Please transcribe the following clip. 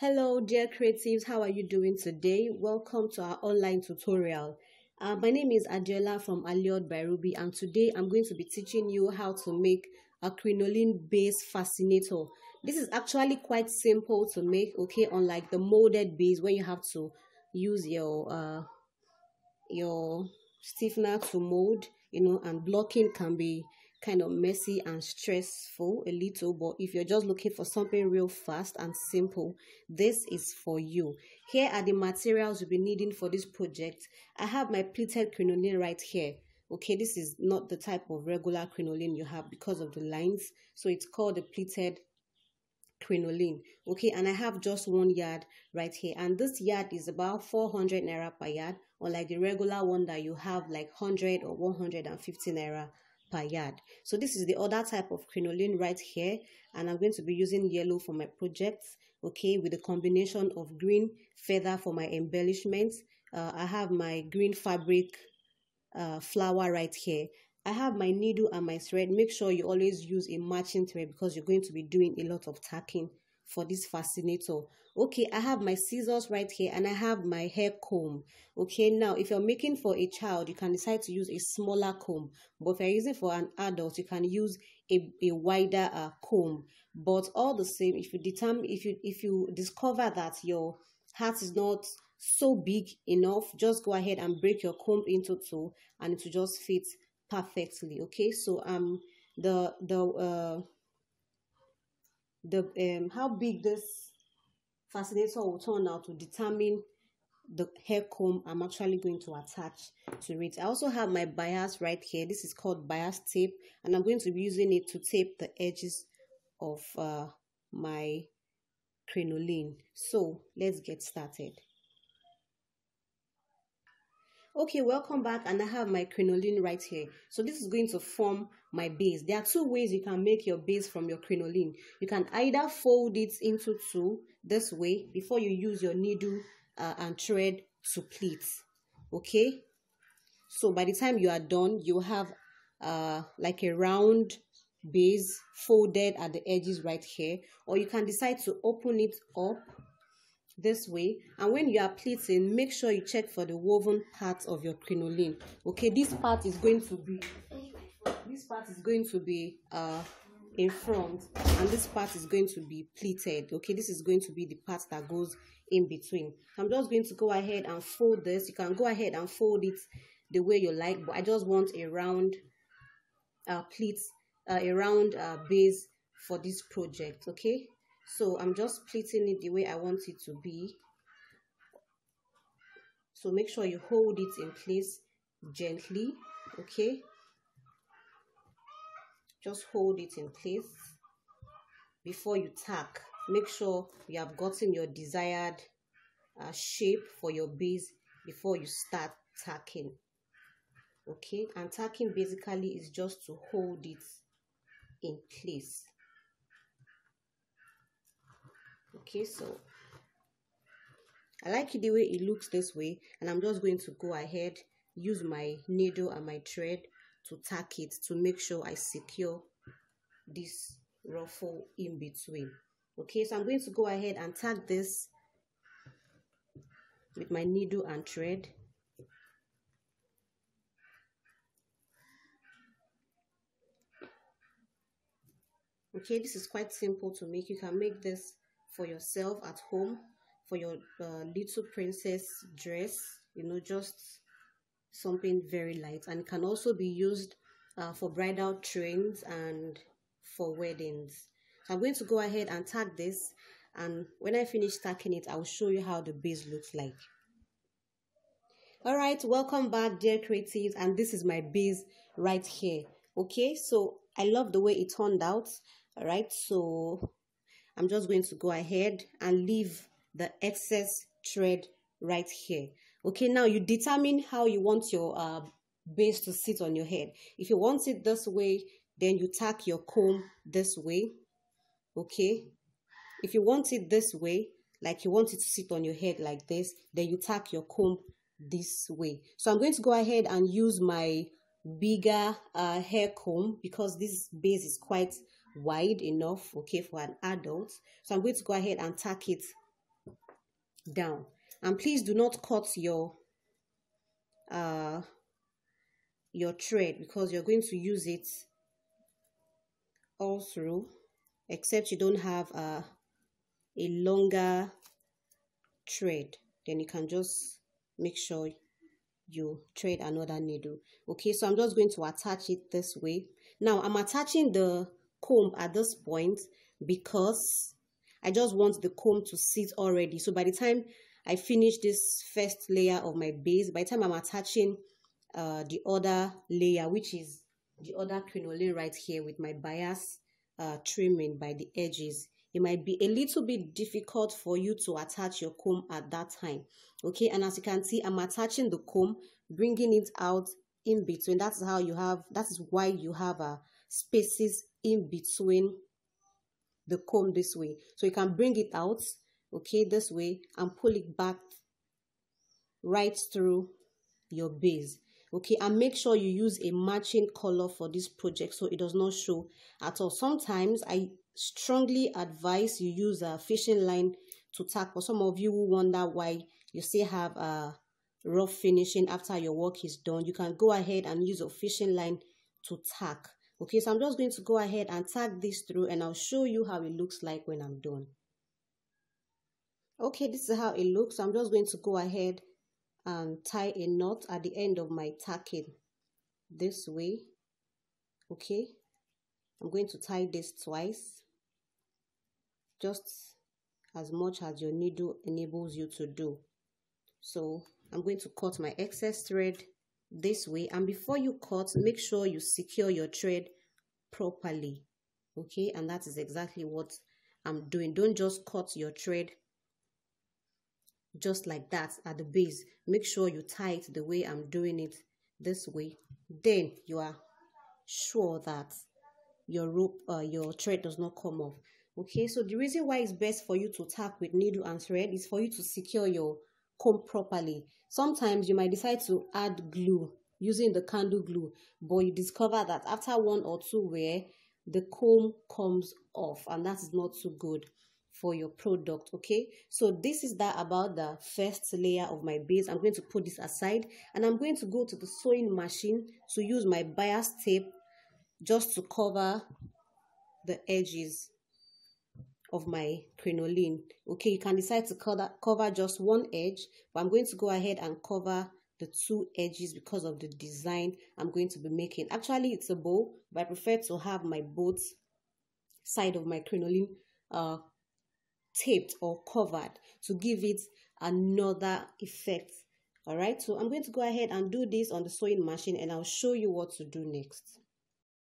Hello, dear creatives. How are you doing today? Welcome to our online tutorial. Uh, my name is Adela from Allured by Ruby, and today I'm going to be teaching you how to make a crinoline base fascinator. This is actually quite simple to make, okay, unlike the molded base where you have to use your uh, your stiffener to mold, you know, and blocking can be kind of messy and stressful a little but if you're just looking for something real fast and simple this is for you. Here are the materials you'll be needing for this project. I have my pleated crinoline right here. Okay this is not the type of regular crinoline you have because of the lines. So it's called the pleated crinoline. Okay and i have just one yard right here. And this yard is about 400 naira per yard unlike the regular one that you have like 100 or 150 naira per yard so this is the other type of crinoline right here and i'm going to be using yellow for my projects okay with a combination of green feather for my embellishments. Uh, i have my green fabric uh, flower right here. I have my needle and my thread. Make sure you always use a matching thread because you're going to be doing a lot of tacking for this fascinator. Okay i have my scissors right here and i have my hair comb. Okay now if you're making for a child you can decide to use a smaller comb. But if you're using for an adult you can use a, a wider uh, comb. But all the same if you determine if you if you discover that your hat is not so big enough just go ahead and break your comb into two and it will just fit perfectly. Okay so um the the uh the um how big this fascinator will turn out to determine the hair comb I'm actually going to attach to it. I also have my bias right here. This is called bias tape and I'm going to be using it to tape the edges of uh, my crinoline. So let's get started. Okay, welcome back and I have my crinoline right here. So this is going to form my base. There are two ways you can make your base from your crinoline. You can either fold it into two this way before you use your needle uh, and thread to pleat. Okay, so by the time you are done, you have uh, like a round base folded at the edges right here or you can decide to open it up this way. And when you are pleating make sure you check for the woven part of your crinoline. Okay this part is going to be this part is going to be uh in front and this part is going to be pleated. Okay this is going to be the part that goes in between. I'm just going to go ahead and fold this. You can go ahead and fold it the way you like but i just want a round uh pleat uh, a round uh, base for this project. Okay so i'm just pleating it the way i want it to be. So make sure you hold it in place gently okay? Just hold it in place. Before you tack make sure you have gotten your desired uh, shape for your base before you start tacking okay? And tacking basically is just to hold it in place okay so I like it the way it looks this way and I'm just going to go ahead use my needle and my thread to tack it to make sure I secure this ruffle in between. Okay so I'm going to go ahead and tack this with my needle and thread. Okay this is quite simple to make. You can make this for yourself at home for your uh, little princess dress you know just something very light and can also be used uh, for bridal trains and for weddings. So i'm going to go ahead and tag this and when i finish tacking it i'll show you how the base looks like. All right welcome back dear creatives and this is my base right here okay? So i love the way it turned out all right? So i'm just going to go ahead and leave the excess thread right here. Okay now you determine how you want your uh, base to sit on your head. If you want it this way then you tack your comb this way. Okay? If you want it this way like you want it to sit on your head like this then you tack your comb this way. So i'm going to go ahead and use my bigger uh, hair comb because this base is quite wide enough okay for an adult. So i'm going to go ahead and tack it down. And please do not cut your uh your thread because you're going to use it all through except you don't have a a longer thread. Then you can just make sure you thread another needle. Okay so i'm just going to attach it this way. Now i'm attaching the comb at this point because i just want the comb to sit already. So by the time i finish this first layer of my base by the time i'm attaching uh the other layer which is the other crinoline right here with my bias uh trimming by the edges it might be a little bit difficult for you to attach your comb at that time. Okay? And as you can see i'm attaching the comb bringing it out in between. That's how you have that is why you have a spaces in between the comb this way. So you can bring it out okay this way and pull it back right through your base okay? And make sure you use a matching color for this project so it does not show at all. Sometimes i strongly advise you use a fishing line to tack for some of you who wonder why you still have a rough finishing after your work is done you can go ahead and use a fishing line to tack okay so i'm just going to go ahead and tack this through and i'll show you how it looks like when i'm done. Okay this is how it looks. I'm just going to go ahead and tie a knot at the end of my tacking this way. Okay i'm going to tie this twice just as much as your needle enables you to do. So i'm going to cut my excess thread this way. And before you cut make sure you secure your thread properly okay? And that is exactly what i'm doing. Don't just cut your thread just like that at the base. Make sure you tie it the way i'm doing it this way. Then you are sure that your rope uh, your thread does not come off okay? So the reason why it's best for you to tack with needle and thread is for you to secure your comb properly. Sometimes you might decide to add glue using the candle glue but you discover that after one or two wear the comb comes off and that is not too good for your product okay? So this is that about the first layer of my base. I'm going to put this aside and i'm going to go to the sewing machine to use my bias tape just to cover the edges of my crinoline. Okay you can decide to cover cover just one edge but i'm going to go ahead and cover the two edges because of the design i'm going to be making. Actually it's a bow but i prefer to have my both side of my crinoline uh taped or covered to give it another effect. All right so i'm going to go ahead and do this on the sewing machine and i'll show you what to do next